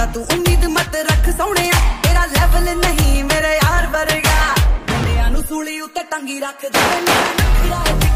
ਜ਼ਿਆਦਾ ਤੂੰ ਉਮੀਦ ਮਤ ਰੱਖ ਸੋਹਣਿਆ। ਤੇਰਾ ਲੈਵਲ ਨਹੀਂ ਮੇਰੇ ਯਾਰ ਵਰਗਾ। ਮੁੰਡਿਆਂ ਨੂੰ ਸੂਲੀ ਉੱਤੇ ਟੰਗੀ ਰੱਖ ਦੇ। ਮੇਰਾ ਨਖਰਾ